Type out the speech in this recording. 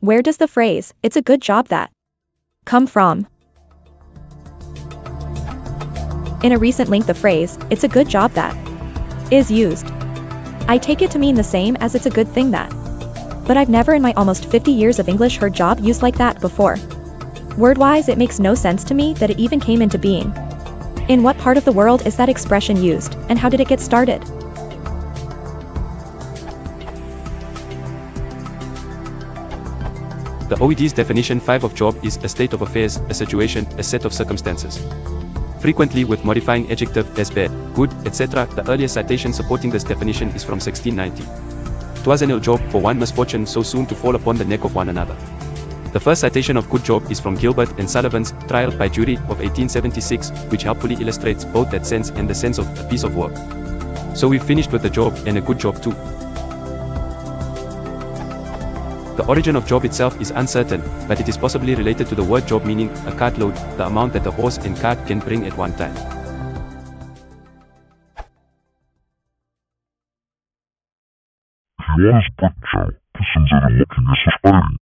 Where does the phrase, it's a good job that, come from? In a recent link the phrase, it's a good job that, is used. I take it to mean the same as it's a good thing that. But I've never in my almost 50 years of English heard job used like that before. Word-wise it makes no sense to me that it even came into being. In what part of the world is that expression used, and how did it get started? The OED's definition 5 of job is a state of affairs, a situation, a set of circumstances. Frequently with modifying adjective as bad, good, etc. The earliest citation supporting this definition is from 1690. Twas an ill job for one misfortune so soon to fall upon the neck of one another. The first citation of good job is from Gilbert and Sullivan's Trial by Jury of 1876, which helpfully illustrates both that sense and the sense of a piece of work. So we've finished with the job and a good job too. The origin of job itself is uncertain, but it is possibly related to the word job meaning a cartload, the amount that a horse and cart can bring at one time. Aspiring.